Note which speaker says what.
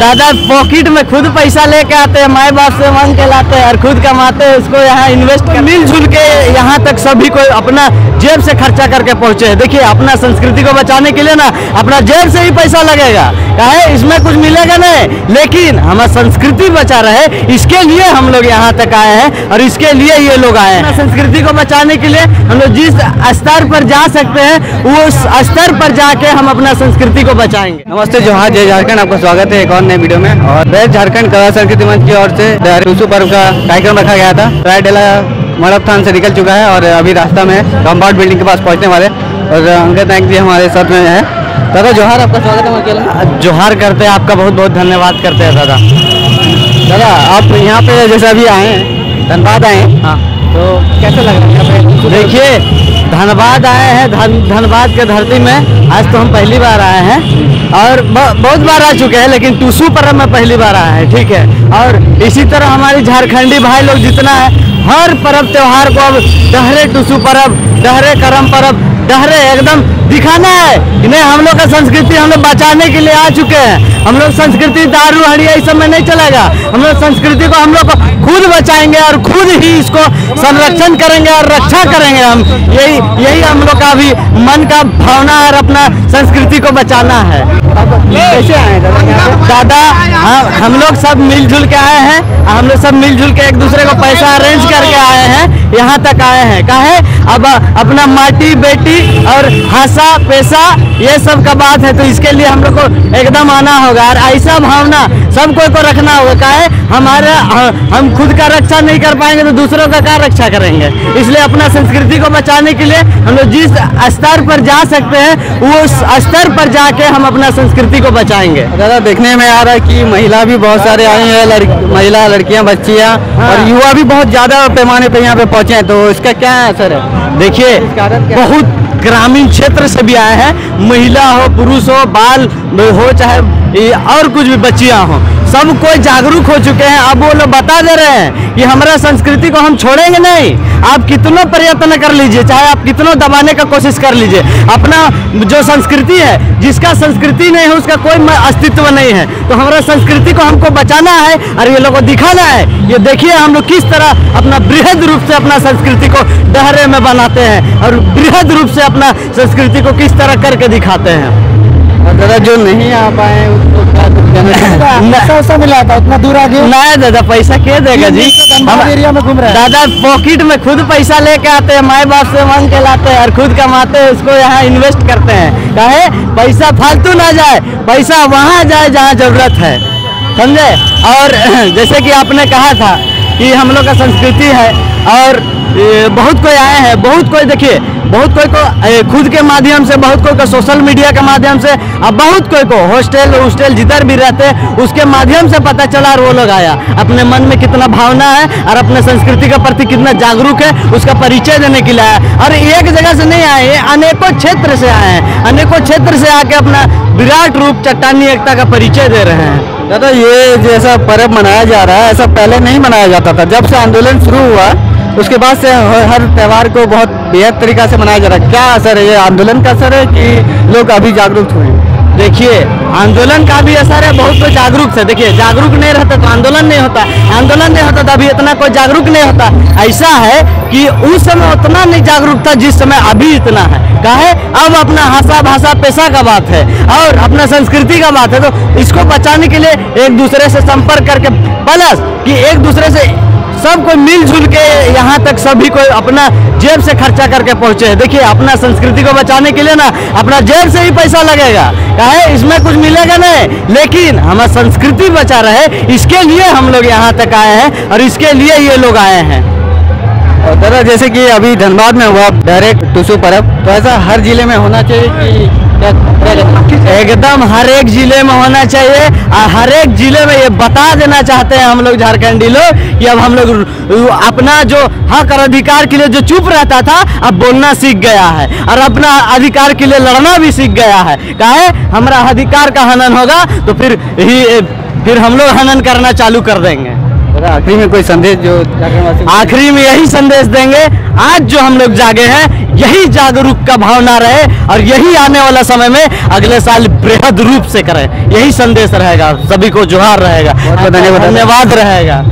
Speaker 1: दादा पॉकेट में खुद पैसा लेके आते हैं, माए बाप से मांग के लाते हैं और खुद कमाते हैं उसको यहाँ इन्वेस्ट कर मिलजुल के यहाँ तक सभी को अपना जेब से खर्चा करके पहुँचे हैं। देखिए, अपना संस्कृति को बचाने के लिए ना, अपना जेब से ही पैसा लगेगा। काहे, इसमें कुछ मिलेगा नहीं, लेकिन हमारा संस्कृति बचा रहे, इसके लिए हम लोग यहाँ तक आए हैं और इसके लिए ये लोग आए हैं। संस्कृति को बचाने के लिए हम लोग जिस स्तर पर जा सकते हैं, उस स्तर पर जाके हम अपना संस्कृति को बचाएँगे।
Speaker 2: नमस्ते, जोहार, जय झारखंड, आपका स्वागत है एक और नए वीडियो में। और बेस्ट झारखंड कला संस्कृति मंच की ओर से टूसू पर्व का कार्यक्रम रखा गया था। राय डेला मड़प थान से निकल चुका है और अभी रास्ता में कंपाउंड बिल्डिंग के पास पहुँचने वाले। और अंकित नायक जी हमारे साथ में है। दादा जोहार आपका स्वागत है
Speaker 1: जोहार करते हैं आपका बहुत बहुत धन्यवाद करते हैं दादा।
Speaker 2: दादा आप यहाँ पे जैसे अभी आए हैं धनबाद आए हैं।
Speaker 1: हाँ।
Speaker 2: तो कैसा लग रहा है?
Speaker 1: देखिए धनबाद आए हैं, धन, धनबाद के धरती में। आज तो हम पहली बार आए हैं। और बहुत बार आ चुके हैं, लेकिन टूसू पर्व में पहली बार आए हैं, ठीक है? और इसी तरह हमारी झारखंडी भाई लोग जितना है, हर पर्व, त्योहार को अब डहरे टूसू पर्व डहरे करम पर्व डहरे एकदम दिखाना है। कि नहीं हम लोग का संस्कृति हम लोग बचाने के लिए आ चुके हैं। हम लोग संस्कृति दारू हड़िया इस सब में नहीं चलेगा। हम लोग संस्कृति को हम लोग खुद बचाएँगे और खुद ही इसको संरक्षण करेंगे और रक्षा करेंगे हम। यही यही हम लोग का भी मन का भावना है और अपना संस्कृति को बचाना है।
Speaker 2: कैसे आए? दादा
Speaker 1: हम हम लोग सब मिलजुल के आए हैं। हम लोग सब मिलजुल के एक दूसरे को पैसा अरेंज करके आए हैं। यहाँ तक आए हैं। काहे अब अपना माटी बेटी और हासा पैसा ये सब का बात है तो इसके लिए हम लोग को एकदम आना होगा। और ऐसा भावना सब कोई को रखना होगा काहे हमारे ह- हम खुद का रक्षा नहीं कर पाएँगे तो दूसरों का क्या रक्षा करेंगे? इसलिए अपना संस्कृति को बचाने के लिए हम लोग जिस स्तर पर जा सकते हैं वो उस स्तर पर जाके हम अपना संस्कृति को बचाएँगे।
Speaker 2: दादा देखने में आ रहा है कि महिला भी बहुत सारे आए हैं लड़, महिला लड़कियाँ बच्चियाँ
Speaker 1: हाँ।
Speaker 2: और युवा भी बहुत ज़्यादा पैमाने पे यहाँ पे पहुँचे हैं तो इसका क्या असर है?
Speaker 1: देखिए? बहुत ग्रामीण क्षेत्र से भी आए हैं महिला हो, पुरुष हो, बाल हो, चाहे और कुछ भी बच्चियाँ हो, सब कोई जागरूक हो चुके हैं। अब वो लोग बता दे रहे हैं कि हमारा संस्कृति को हम छोड़ेंगे नहीं। आप कितनों प्रयत्न कर लीजिए, चाहे आप कितनों दबाने का कोशिश कर लीजिए। अपना जो संस्कृति है, जिसका संस्कृति नहीं है, उसका कोई अस्तित्व नहीं है। तो हमारा संस्कृति को हमको बचाना है और ये लोग को दिखाना है ये देखिए हम लोग किस तरह अपना बृहद रूप से अपना संस्कृति को डहरे में बनाते हैं और बृहद रूप से अपना संस्कृति को किस तरह करके दिखाते हैं।
Speaker 2: और दादा जो नहीं आ पाए उसको क्या? पैसा मिला था उतना दूर आ गए।
Speaker 1: नहीं दादा पैसा के देगा जी। हम-
Speaker 2: एरिया में घूम रहे
Speaker 1: दादा पॉकेट में खुद पैसा लेके आते हैं माए बाप से मांग के लाते हैं और खुद कमाते हैं उसको यहाँ इन्वेस्ट करते हैं। काहे पैसा फालतू ना जाए पैसा वहाँ जाए जहाँ ज़रूरत है। समझे? और जैसे कि आपने कहा था कि हम लोग का संस्कृति है और बहुत कोई आए हैं, बहुत कोई देखिए, बहुत कोई को खुद के माध्यम से, बहुत कोई को सोशल मीडिया के माध्यम से, अब बहुत कोई को हॉस्टल हॉस्टल जिधर भी रहते, उसके माध्यम से पता चला और वो लोग आया। अपने मन में कितना भावना है और अपने संस्कृति के प्रति कितना जागरूक है, उसका परिचय देने के लिए आया। और एक जगह से नहीं आए अनेकों क्षेत्र से आए हैं, अनेकों क्षेत्र से आके अपना विराट रूप चट्टानी एकता का परिचय दे रहे हैं।
Speaker 2: दादा, ये जैसा पर्व मनाया जा रहा है, ऐसा पहले नहीं मनाया जाता था। जब से आंदोलन शुरू हुआ उसके बाद से हर हर त्योहार को बहुत बेहद तरीका से मनाया जा रहा है। क्या असर है? ये आंदोलन का असर है कि लोग अभी जागरूक हुए
Speaker 1: देखिए, आंदोलन का भी असर है, बहुत कोई जागरूक से देखिए, जागरूक नहीं रहता तो आंदोलन नहीं होता। आंदोलन नहीं होता तो अभी इतना कोई जागरूक नहीं होता। ऐसा है कि उस समय उतना नहीं जागरूक था जिस समय अभी इतना है। काहे अब अपना भाषा भाषा पेशा का बात है और अपना संस्कृति का बात है। तो इसको बचाने के लिए एक दूसरे से संपर्क करके, प्लस कि एक दूसरे से सब कोई मिलजुल के यहाँ तक सभी कोई अपना जेब से खर्चा करके पहुँचे हैं देखिए, अपना संस्कृति को बचाने के लिए ना, अपना जेब से ही पैसा लगेगा काहे, इसमें कुछ मिलेगा नहीं, लेकिन हमारा संस्कृति बचा रहे, इसके लिए हम लोग यहाँ तक आए हैं और इसके लिए ये लोग आए हैं
Speaker 2: और दादा, जैसे कि अभी धनबाद में हुआ डायरेक्ट टूसू पर्व तो ऐसा हर ज़िले में होना चाहिए कि?
Speaker 1: एकदम हर एक ज़िले में होना चाहिए। और हर एक ज़िले में ये बता देना चाहते हैं हम लोग झारखंडी लोग कि अब हम लोग अपना जो हक और अधिकार के लिए जो चुप रहता था, अब बोलना सीख गया है। और अपना अधिकार के लिए लड़ना भी सीख गया है। काहे? हमारा अधिकार का हनन होगा तो फिर ही, फिर हम लोग हनन करना चालू कर देंगे।
Speaker 2: आखिरी में कोई संदेश जो
Speaker 1: आखिरी में यही संदेश देंगे आज जो हम लोग जागे हैं यही जागरूक का भावना रहे और यही आने वाला समय में अगले साल बृहद रूप से करें। यही संदेश रहेगा सभी को जोहार रहेगा। धन्यवाद रहेगा।